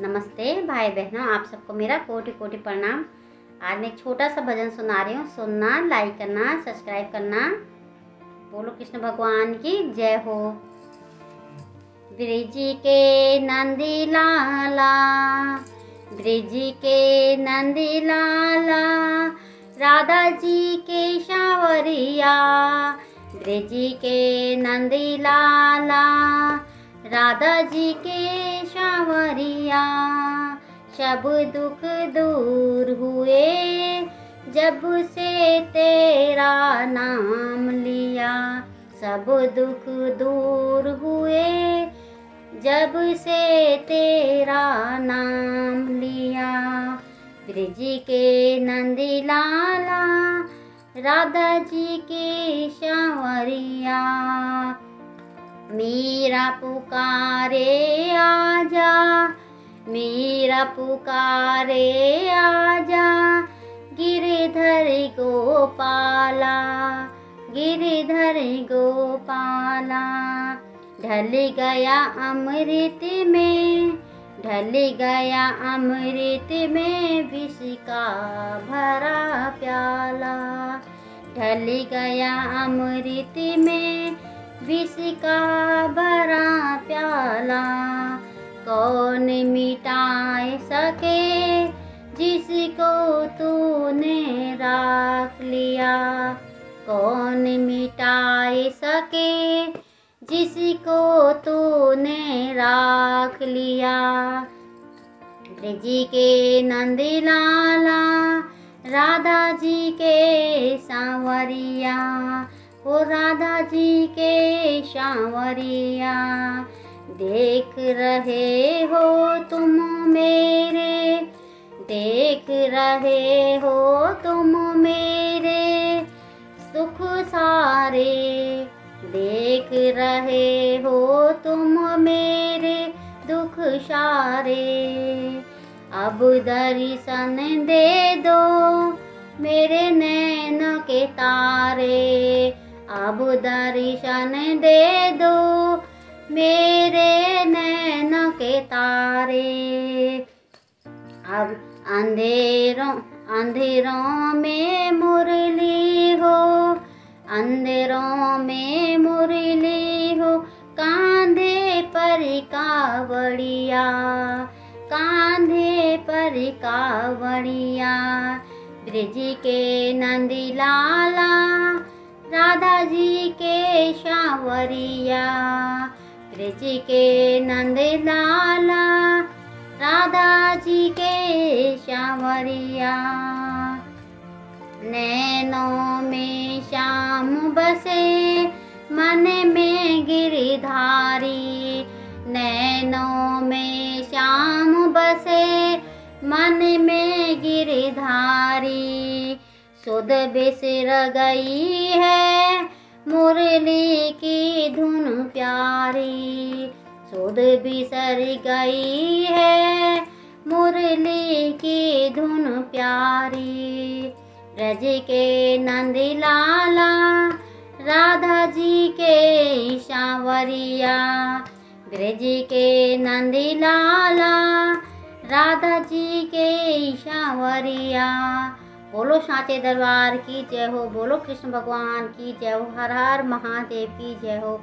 नमस्ते, भाई बहनों, आप सबको मेरा कोटि कोटि प्रणाम। आज मैं एक छोटा सा भजन सुना रही हूँ। सुनना लाइक करना सब्सक्राइब करना। बोलो कृष्ण भगवान की जय हो। ब्रिज के नंदी लाला ब्रिज के नंदी लाला राधा जी के शावरिया, ब्रिज के नंदी लाला राधा जी के शावरिया सब दुख दूर हुए, जब से तेरा नाम लिया, सब दुख दूर हुए, जब से तेरा नाम लिया। ब्रिज के नंदी लाला राधा जी के शावरिया, मेरा पुकारे आजा मेरा पुकारे आजा, गिरधर गोपाला गिरधर गोपाला। ढल गया अमृत में, ढल गया अमृत में विष का भरा प्याला। ढल गया अमृत में विष का भरा प्याला। मिटाए सके, जिसको तूने राख लिया। कौन मिटाए सके, जिसको तूने राख लिया। ब्रज के नंदी लाला राधा जी के सांवरिया, ओ राधा जी के सांवरिया। देख रहे हो तुम मेरे, देख रहे हो तुम मेरे, सुख सारे देख रहे हो तुम मेरे, दुख सारे। अब दर्शन दे दो मेरे नैन के तारे, अब दर्शन दे दो मेरे नैन के तारे। अब अंधेरों अंधेरों में मुरली हो, अंधेरों में मुरली हो, कांधे पर कावड़िया, कांधे पर कावड़िया। ब्रिज के नंदी लाला राधा जी के शावरिया ब्रज के नंद लाला राधा जी के शावरिया नैनों में श्याम बसे, मन में गिरधारी। नैनों में श्याम बसे, मन में गिरधारी। सुध बिसर गई है मुरली की धुन प्यारी, सुध बिसर गई है। मुरली की धुन प्यारी, ब्रज के नंदी लाला राधा जी के शावरिया, ब्रज के नंदी लाला राधा जी के शावरिया। बोलो साचे दरबार की जय हो, बोलो कृष्ण भगवान की जय हो, हर हर महादेव की जय हो।